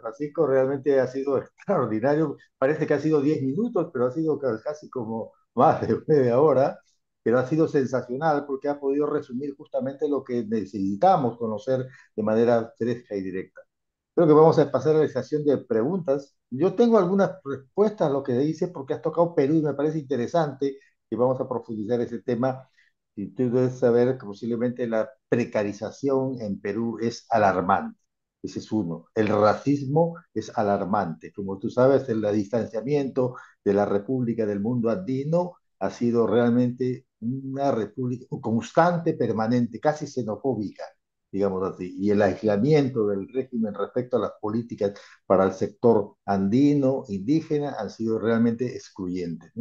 Francisco, realmente ha sido extraordinario. Parece que ha sido 10 minutos, pero ha sido casi como más de media hora, pero ha sido sensacional porque ha podido resumir justamente lo que necesitamos conocer de manera fresca y directa. Creo que vamos a pasar a la sesión de preguntas. Yo tengo algunas respuestas a lo que dice porque has tocado Perú y me parece interesante y vamos a profundizar ese tema. Y tú debes saber que posiblemente la precarización en Perú es alarmante. Ese es uno. El racismo es alarmante. Como tú sabes, el distanciamiento de la República del mundo andino ha sido realmente una república constante, permanente, casi xenofóbica, digamos así. Y el aislamiento del régimen respecto a las políticas para el sector andino, indígena, han sido realmente excluyentes.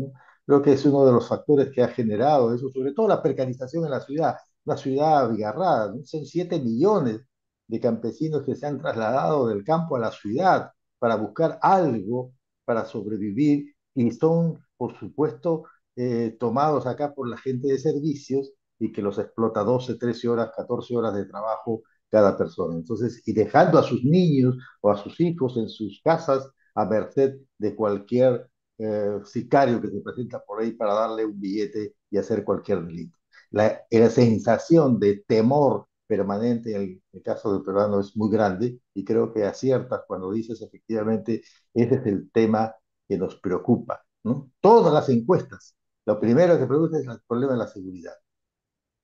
Creo que es uno de los factores que ha generado eso, sobre todo la precarización en la ciudad, una ciudad abigarrada, son 7 millones de campesinos que se han trasladado del campo a la ciudad para buscar algo para sobrevivir y son, por supuesto, eh, tomados acá por la gente de servicios y que los explota 12, 13 horas, 14 horas de trabajo cada persona. Entonces, y dejando a sus niños o a sus hijos en sus casas a merced de cualquier eh, sicario que se presenta por ahí para darle un billete y hacer cualquier delito. La, la sensación de temor permanente en el, caso del peruano es muy grande y creo que aciertas cuando dices efectivamente ese es el tema que nos preocupa. ¿no? Todas las encuestas, lo primero que produce es el problema de la seguridad.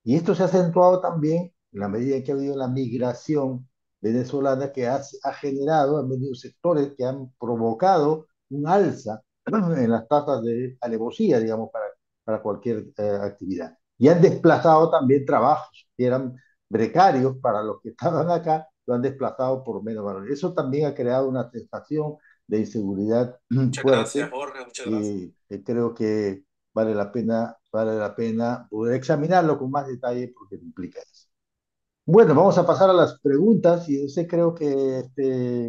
Y esto se ha acentuado también en la medida en que ha habido la migración venezolana que ha, ha generado, han venido sectores que han provocado un alza en las tasas de alevosía, digamos, para, para cualquier eh, actividad. Y han desplazado también trabajos que eran precarios para los que estaban acá, lo han desplazado por menos valor. Eso también ha creado una sensación de inseguridad muchas fuerte. Gracias, Jorge, muchas gracias. Y creo que vale la pena, vale la pena poder examinarlo con más detalle porque implica eso. Bueno, vamos a pasar a las preguntas y ese creo que este,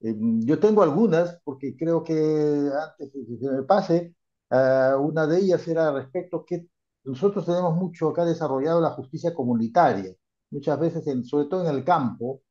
eh, yo tengo algunas porque creo que antes de que se me pase, uh, una de ellas era respecto a que nosotros tenemos mucho acá desarrollado la justicia comunitaria muchas veces, en, sobre todo en el campo,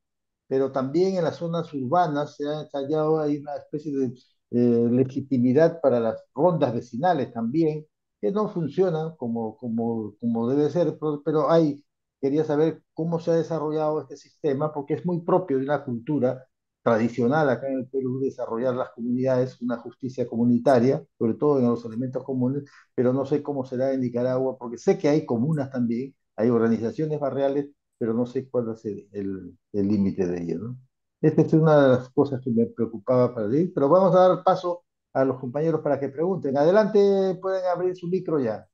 pero también en las zonas urbanas se ha ensayado, hay una especie de eh, legitimidad para las rondas vecinales también, que no funcionan como, como, como debe ser, pero, pero hay, quería saber cómo se ha desarrollado este sistema, porque es muy propio de una cultura tradicional acá en el Perú desarrollar las comunidades, una justicia comunitaria, sobre todo en los elementos comunes, pero no sé cómo será en Nicaragua, porque sé que hay comunas también, hay organizaciones barriales, pero no sé cuál va a ser el límite de ello, ¿no? Esta es una de las cosas que me preocupaba para ti, pero vamos a dar paso a los compañeros para que pregunten. Adelante, pueden abrir su micro ya.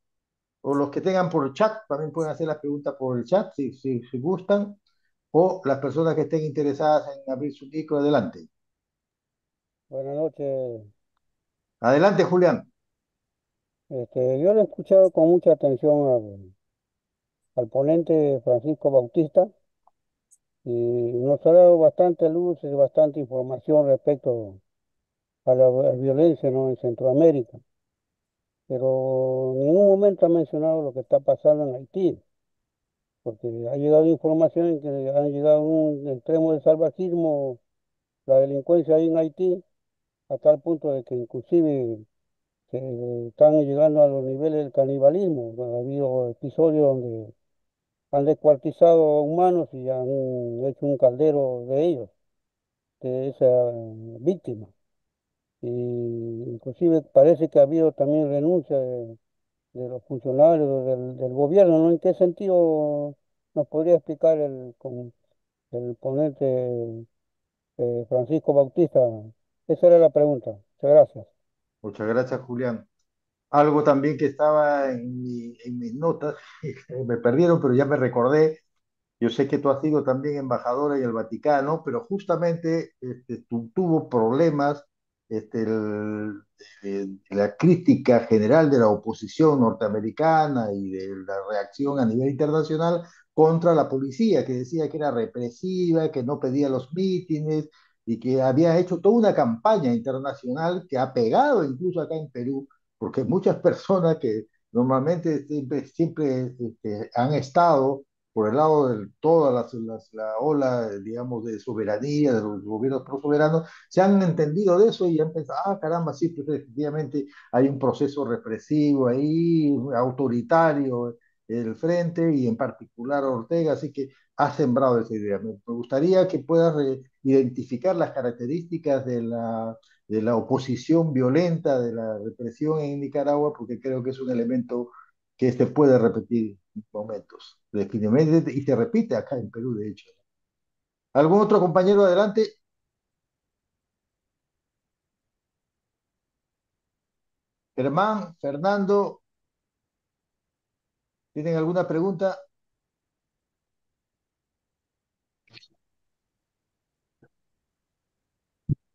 O los que tengan por chat, también pueden hacer las preguntas por el chat, si, si, si gustan. O las personas que estén interesadas en abrir su micro, adelante. Buenas noches. Adelante, Julián. Este, yo lo he escuchado con mucha atención al, ponente Francisco Bautista y nos ha dado bastante luz y bastante información respecto a la, violencia ¿no? en Centroamérica. Pero en ningún momento ha mencionado lo que está pasando en Haití, porque ha llegado información en que han llegado a un extremo de salvajismo la delincuencia ahí en Haití, a tal punto de que inclusive se están llegando a los niveles del canibalismo. Ha habido episodios donde han descuartizado humanos y han hecho un caldero de ellos, de esa víctima. Y inclusive parece que ha habido también renuncia de, los funcionarios del, gobierno, ¿no? ¿En qué sentido nos podría explicar el, el ponente eh, Francisco Bautista? Esa era la pregunta. Muchas gracias. Muchas gracias, Julián algo también que estaba en, mis notas, me perdieron, pero ya me recordé. Yo sé que tú has sido también embajadora en el Vaticano, pero justamente este, tuvo problemas este, la crítica general de la oposición norteamericana y de la reacción a nivel internacional contra la policía, que decía que era represiva, que no pedía los mítines y que había hecho toda una campaña internacional que ha pegado incluso acá en Perú porque muchas personas que normalmente siempre, siempre este, han estado por el lado de toda las, las, la ola, digamos, de soberanía, de los gobiernos pro-soberanos, se han entendido de eso y han pensado, ah, caramba, sí, pues efectivamente hay un proceso represivo ahí, autoritario el frente y en particular Ortega, así que ha sembrado esa idea. Me, gustaría que puedas identificar las características de la, de la oposición violenta, de la represión en Nicaragua, porque creo que es un elemento que se puede repetir en momentos, definitivamente, y se repite acá en Perú, de hecho. ¿Algún otro compañero adelante? Germán, Fernando, ¿tienen alguna pregunta?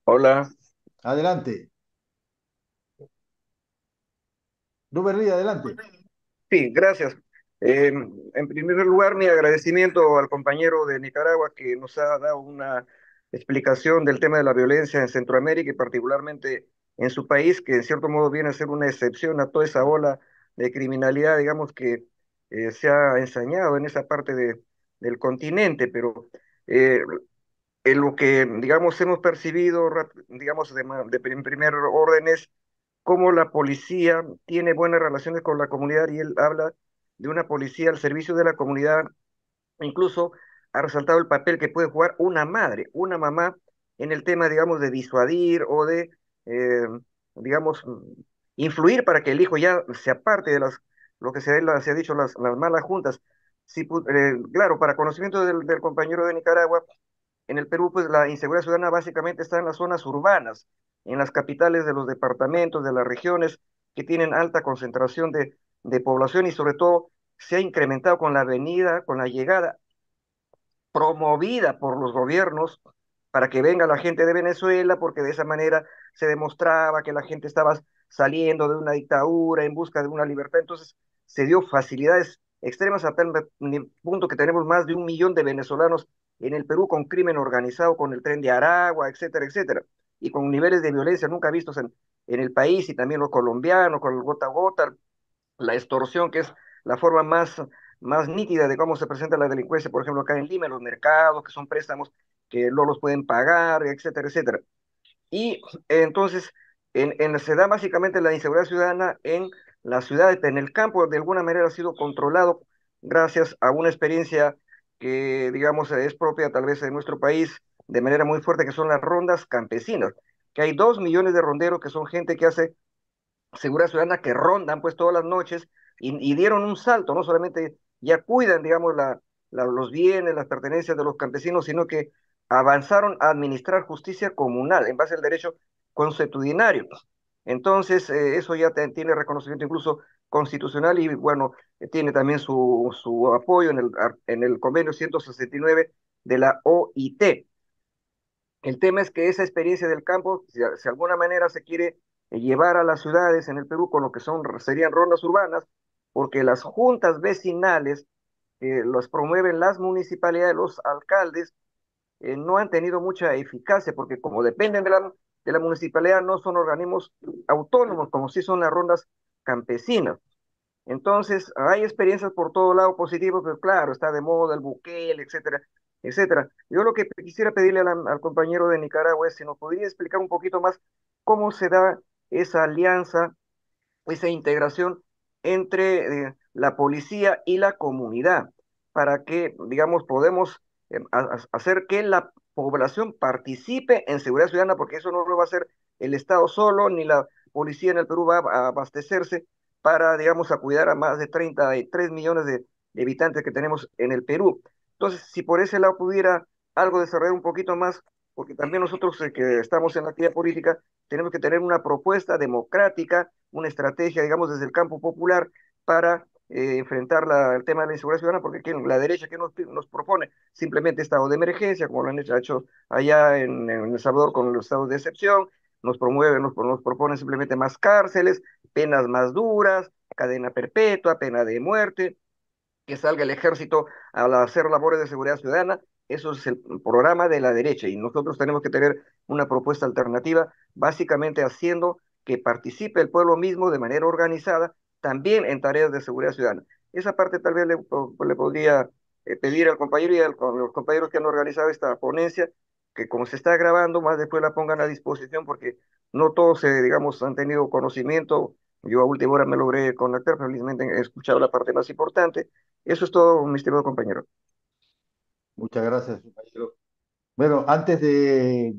Hola. Adelante. Rubén adelante. Sí, gracias. Eh, en primer lugar, mi agradecimiento al compañero de Nicaragua que nos ha dado una explicación del tema de la violencia en Centroamérica y particularmente en su país, que en cierto modo viene a ser una excepción a toda esa ola de criminalidad, digamos, que eh, se ha ensañado en esa parte de, del continente, pero eh, en lo que, digamos, hemos percibido, digamos, de, de primer orden es cómo la policía tiene buenas relaciones con la comunidad y él habla de una policía al servicio de la comunidad, incluso ha resaltado el papel que puede jugar una madre, una mamá en el tema, digamos, de disuadir o de, eh, digamos, influir para que el hijo ya se aparte de las, lo que se, se ha dicho, las, las malas juntas. Sí, eh, claro, para conocimiento del, del compañero de Nicaragua, en el Perú, pues la inseguridad ciudadana básicamente está en las zonas urbanas, en las capitales de los departamentos, de las regiones que tienen alta concentración de, de población y sobre todo se ha incrementado con la venida, con la llegada promovida por los gobiernos para que venga la gente de Venezuela, porque de esa manera se demostraba que la gente estaba saliendo de una dictadura en busca de una libertad. Entonces se dio facilidades extremas a tal punto que tenemos más de un millón de venezolanos en el Perú con crimen organizado, con el tren de Aragua, etcétera, etcétera y con niveles de violencia nunca vistos en, en el país y también los colombianos, con el gota a gota, la extorsión, que es la forma más, más nítida de cómo se presenta la delincuencia, por ejemplo, acá en Lima, en los mercados, que son préstamos que no los pueden pagar, etcétera, etcétera. Y entonces en, en, se da básicamente la inseguridad ciudadana en la ciudad, en el campo, de alguna manera ha sido controlado gracias a una experiencia que, digamos, es propia tal vez de nuestro país, de manera muy fuerte, que son las rondas campesinas, que hay dos millones de ronderos que son gente que hace seguridad ciudadana, que rondan pues todas las noches y, dieron un salto, no solamente ya cuidan, digamos, la, los bienes, las pertenencias de los campesinos, sino que avanzaron a administrar justicia comunal en base al derecho consuetudinario. Entonces, eh, eso ya tiene reconocimiento incluso constitucional y, bueno, tiene también su, su apoyo en el, en el convenio 169 de la OIT. El tema es que esa experiencia del campo, si, de alguna manera se quiere eh, llevar a las ciudades en el Perú con lo que son, serían rondas urbanas, porque las juntas vecinales eh, los promueven las municipalidades, los alcaldes, eh, no han tenido mucha eficacia, porque como dependen de la, de la municipalidad, no son organismos autónomos, como si son las rondas campesinas. Entonces, hay experiencias por todo lado positivas, pero claro, está de moda el buquel, etcétera, etcétera. Yo lo que quisiera pedirle al, compañero de Nicaragua es si nos podría explicar un poquito más cómo se da esa alianza, esa integración entre eh, la policía y la comunidad, para que, digamos, podemos eh, hacer que la población participe en seguridad ciudadana, porque eso no lo va a hacer el Estado solo, ni la policía en el Perú va a abastecerse para, digamos, a cuidar a más de 33 millones de habitantes que tenemos en el Perú. Entonces, si por ese lado pudiera algo desarrollar un poquito más, porque también nosotros eh, que estamos en la actividad política, tenemos que tener una propuesta democrática, una estrategia, digamos, desde el campo popular para eh, enfrentar la, el tema de la inseguridad ciudadana, porque la derecha que nos, nos propone simplemente estado de emergencia, como lo han hecho, allá en, El Salvador con los estados de excepción, nos promueve, nos, nos propone simplemente más cárceles, penas más duras, cadena perpetua, pena de muerte, que salga el ejército a hacer labores de seguridad ciudadana. Eso es el programa de la derecha y nosotros tenemos que tener una propuesta alternativa, básicamente haciendo que participe el pueblo mismo de manera organizada también en tareas de seguridad ciudadana. Esa parte tal vez le, le podría eh, pedir al compañero y a los compañeros que han organizado esta ponencia que como se está grabando, más después la pongan a disposición porque no todos, eh, digamos, han tenido conocimiento. Yo a última hora me logré conectar, felizmente he escuchado la parte más importante. Eso es todo, mi estimado compañero. Muchas gracias, compañero. Bueno, antes de,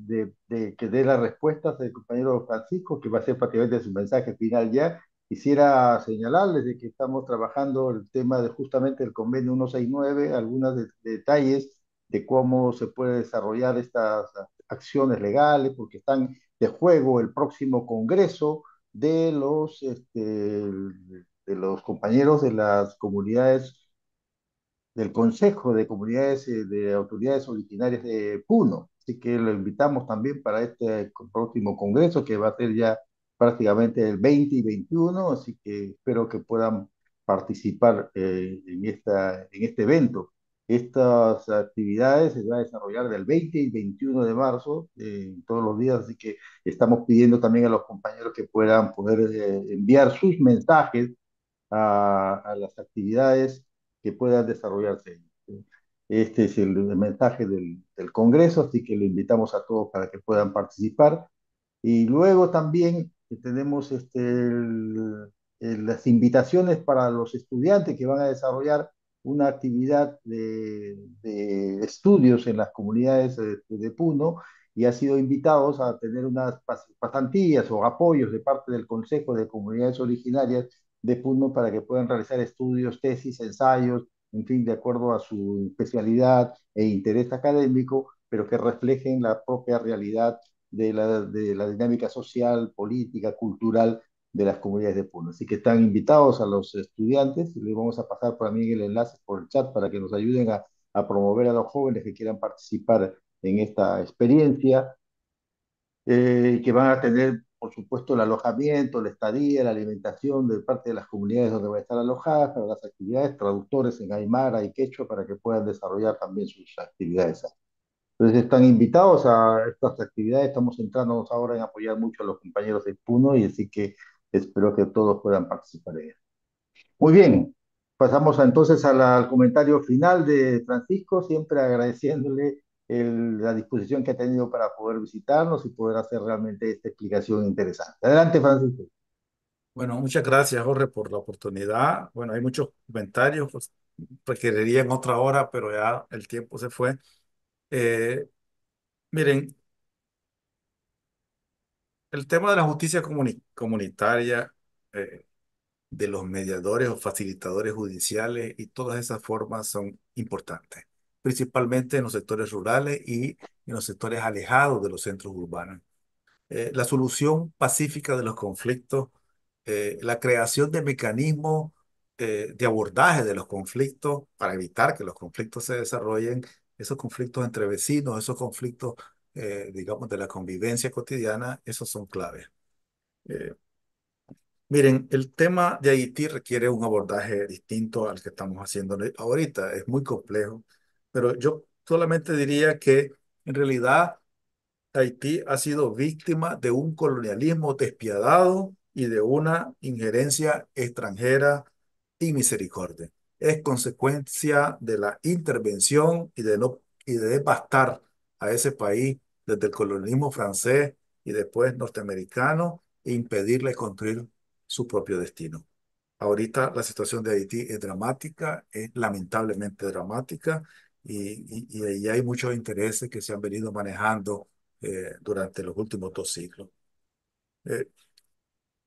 de, que dé las respuestas del compañero Francisco, que va a ser prácticamente su mensaje final ya, quisiera señalarles de que estamos trabajando el tema de justamente el convenio 169, algunos detalles de cómo se puede desarrollar estas acciones legales, porque están de juego el próximo congreso de los, este, de los compañeros de las comunidades del Consejo de Comunidades eh, de Autoridades Originarias de Puno. Así que lo invitamos también para este próximo congreso que va a ser ya prácticamente el 20 y 21, así que espero que puedan participar eh, en, esta, en este evento. Estas actividades se van a desarrollar del 20 y 21 de marzo, eh, todos los días, así que estamos pidiendo también a los compañeros que puedan poder enviar sus mensajes a, a las actividades que puedan desarrollarse. Este es el, mensaje del, del, Congreso, así que lo invitamos a todos para que puedan participar. Y luego también tenemos este, las invitaciones para los estudiantes que van a desarrollar una actividad de, estudios en las comunidades de, Puno y ha sido invitados a tener unas pasantías o apoyos de parte del Consejo de Comunidades Originarias de Puno para que puedan realizar estudios, tesis, ensayos, en fin, de acuerdo a su especialidad e interés académico, pero que reflejen la propia realidad de la dinámica social, política, cultural de las comunidades de Puno. Así que están invitados a los estudiantes y les vamos a pasar por mí el enlace por el chat para que nos ayuden a, a promover a los jóvenes que quieran participar en esta experiencia, eh, que van a tener por supuesto, el alojamiento, la estadía, la alimentación de parte de las comunidades donde van a estar alojadas, para las actividades, traductores en Aymara y Quechua para que puedan desarrollar también sus actividades. Entonces están invitados a estas actividades, estamos centrándonos ahora en apoyar mucho a los compañeros de Puno y así que espero que todos puedan participar en ello. Muy bien, pasamos entonces al comentario final de Francisco, siempre agradeciéndole la disposición que ha tenido para poder visitarnos y poder hacer realmente esta explicación interesante. Adelante, Francisco. Bueno, muchas gracias, Jorge, por la oportunidad. Bueno, hay muchos comentarios, pues requerirían otra hora, pero ya el tiempo se fue. Eh, miren, el tema de la justicia comunitaria, eh, de los mediadores o facilitadores judiciales y todas esas formas son importantes principalmente en los sectores rurales y en los sectores alejados de los centros urbanos. Eh, la solución pacífica de los conflictos, eh, la creación de mecanismos de abordaje de los conflictos para evitar que los conflictos se desarrollen, esos conflictos entre vecinos, esos conflictos, digamos, de la convivencia cotidiana, esos son claves. Miren, el tema de Haití requiere un abordaje distinto al que estamos haciendo ahorita. Es muy complejo pero yo solamente diría que en realidad Haití ha sido víctima de un colonialismo despiadado y de una injerencia extranjera y misericordia. Es consecuencia de la intervención y de, no, y de devastar a ese país desde el colonialismo francés y después norteamericano e impedirle construir su propio destino. Ahorita la situación de Haití es dramática, es lamentablemente dramática y, y, hay muchos intereses que se han venido manejando eh, durante los últimos dos siglos. Eh,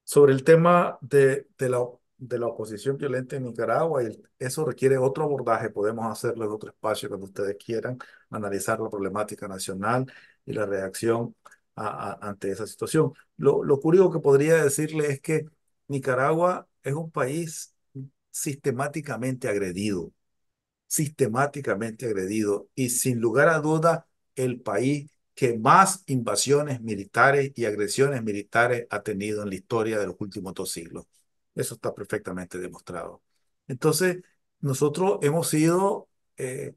sobre el tema de, de, la, de la oposición violenta en Nicaragua, eso requiere otro abordaje, podemos hacerlo en otro espacio cuando ustedes quieran, analizar la problemática nacional y la reacción ante esa situación. Lo, curioso que podría decirle es que Nicaragua es un país sistemáticamente agredido sistemáticamente agredido y sin lugar a duda el país que más invasiones militares y agresiones militares ha tenido en la historia de los últimos dos siglos. Eso está perfectamente demostrado. Entonces, nosotros hemos sido, eh,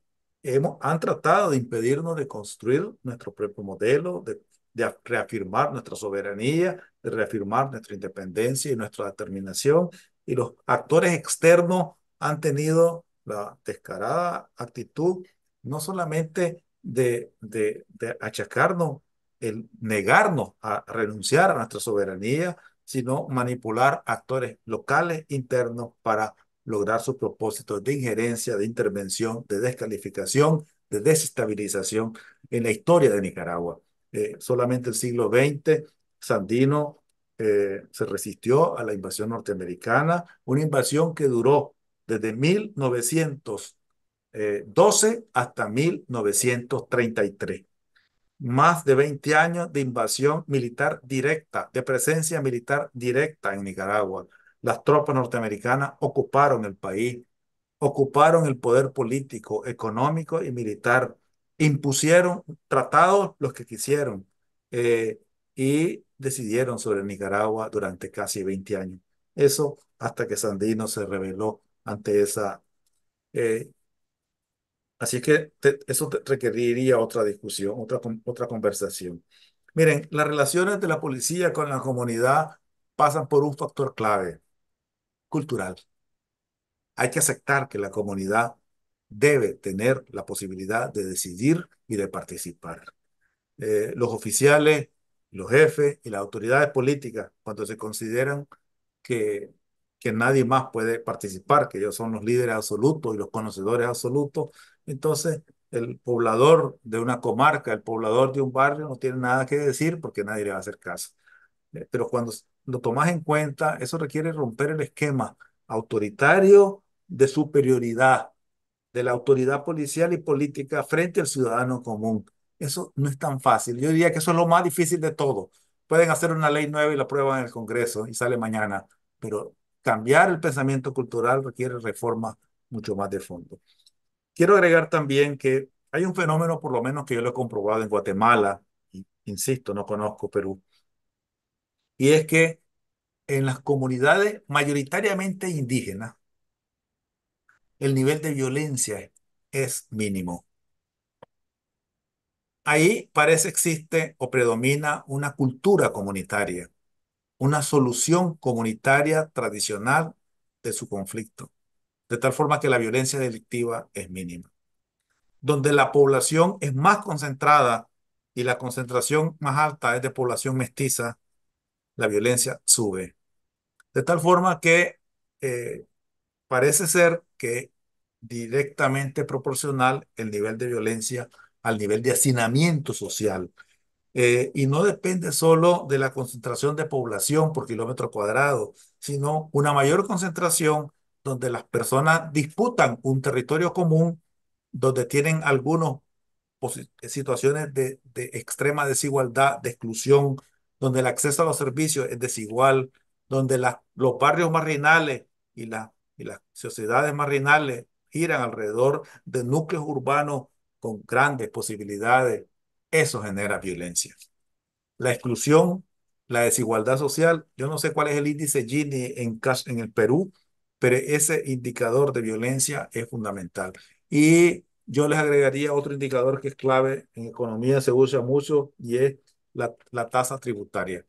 hemos, han tratado de impedirnos de construir nuestro propio modelo, de, de reafirmar nuestra soberanía, de reafirmar nuestra independencia y nuestra determinación. Y los actores externos han tenido la descarada actitud no solamente de, de, de achacarnos, el negarnos a renunciar a nuestra soberanía, sino manipular actores locales internos para lograr sus propósitos de injerencia, de intervención, de descalificación, de desestabilización en la historia de Nicaragua. Eh, solamente el siglo XX, Sandino eh, se resistió a la invasión norteamericana, una invasión que duró desde 1912 hasta 1933. Más de 20 años de invasión militar directa, de presencia militar directa en Nicaragua. Las tropas norteamericanas ocuparon el país, ocuparon el poder político, económico y militar, impusieron tratados los que quisieron eh, y decidieron sobre Nicaragua durante casi 20 años. Eso hasta que Sandino se rebeló ante esa... Eh, así que eso te requeriría otra discusión, otra, otra conversación. Miren, las relaciones de la policía con la comunidad pasan por un factor clave, cultural. Hay que aceptar que la comunidad debe tener la posibilidad de decidir y de participar. Eh, los oficiales, los jefes y las autoridades políticas, cuando se consideran que, que nadie más puede participar, que ellos son los líderes absolutos y los conocedores absolutos, entonces el poblador de una comarca, el poblador de un barrio no tiene nada que decir porque nadie le va a hacer caso. Eh, pero cuando lo tomas en cuenta, eso requiere romper el esquema autoritario de superioridad de la autoridad policial y política frente al ciudadano común. Eso no es tan fácil. Yo diría que eso es lo más difícil de todo. Pueden hacer una ley nueva y la prueban en el Congreso y sale mañana, pero cambiar el pensamiento cultural requiere reformas mucho más de fondo. Quiero agregar también que hay un fenómeno, por lo menos que yo lo he comprobado en Guatemala, insisto, no conozco Perú, y es que en las comunidades mayoritariamente indígenas, el nivel de violencia es mínimo. Ahí parece existe o predomina una cultura comunitaria, una solución comunitaria tradicional de su conflicto, de tal forma que la violencia delictiva es mínima. Donde la población es más concentrada y la concentración más alta es de población mestiza, la violencia sube. De tal forma que eh, parece ser que directamente proporcional el nivel de violencia al nivel de hacinamiento social. Eh, y no depende solo de la concentración de población por kilómetro cuadrado, sino una mayor concentración donde las personas disputan un territorio común, donde tienen algunas situaciones de, de extrema desigualdad, de exclusión, donde el acceso a los servicios es desigual, donde los barrios marginales y, la, y las sociedades marginales giran alrededor de núcleos urbanos con grandes posibilidades, eso genera violencia. La exclusión, la desigualdad social, yo no sé cuál es el índice Gini en, en el Perú, pero ese indicador de violencia es fundamental. Y yo les agregaría otro indicador que es clave en economía, se usa mucho, y es la, la tasa tributaria.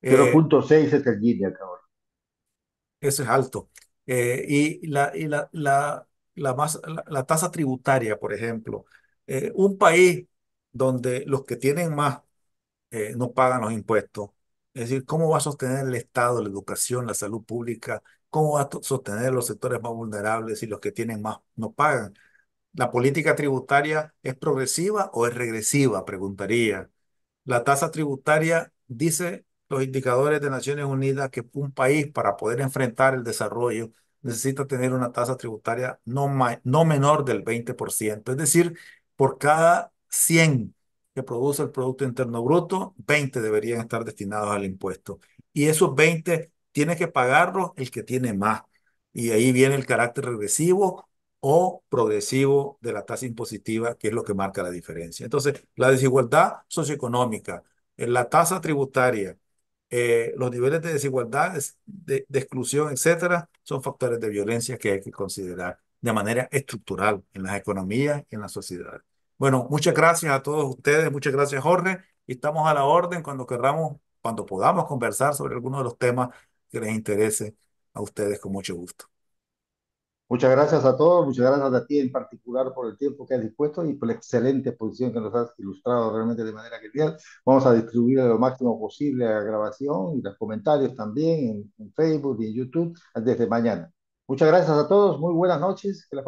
0.6 eh, es el Gini. Eso es alto. Eh, y la, y la, la, la, más, la, tasa tributaria, por ejemplo. Eh, un país donde los que tienen más no pagan los impuestos. Es decir, ¿cómo va a sostener el Estado, la educación, la salud pública? ¿Cómo va a sostener los sectores más vulnerables si los que tienen más no pagan? ¿La política tributaria es progresiva o es regresiva? Preguntaría. La tasa tributaria dice los indicadores de Naciones Unidas que un país para poder enfrentar el desarrollo necesita tener una tasa tributaria no, no menor del 20%. Es decir, por cada 100 que produce el Producto Interno Bruto, 20 deberían estar destinados al impuesto. Y esos 20 tiene que pagarlos el que tiene más. Y ahí viene el carácter regresivo o progresivo de la tasa impositiva, que es lo que marca la diferencia. Entonces, la desigualdad socioeconómica, la tasa tributaria, eh, los niveles de desigualdad, de, de, exclusión, etcétera, son factores de violencia que hay que considerar de manera estructural en las economías y en la sociedad. Bueno, muchas gracias a todos ustedes, muchas gracias Jorge, y estamos a la orden cuando querramos, cuando podamos conversar sobre algunos de los temas que les interese a ustedes con mucho gusto. Muchas gracias a todos, muchas gracias a ti en particular por el tiempo que has dispuesto y por la excelente exposición que nos has ilustrado realmente de manera genial. Vamos a distribuir lo máximo posible la grabación y los comentarios también en, en Facebook y en YouTube desde mañana. Muchas gracias a todos, muy buenas noches, que la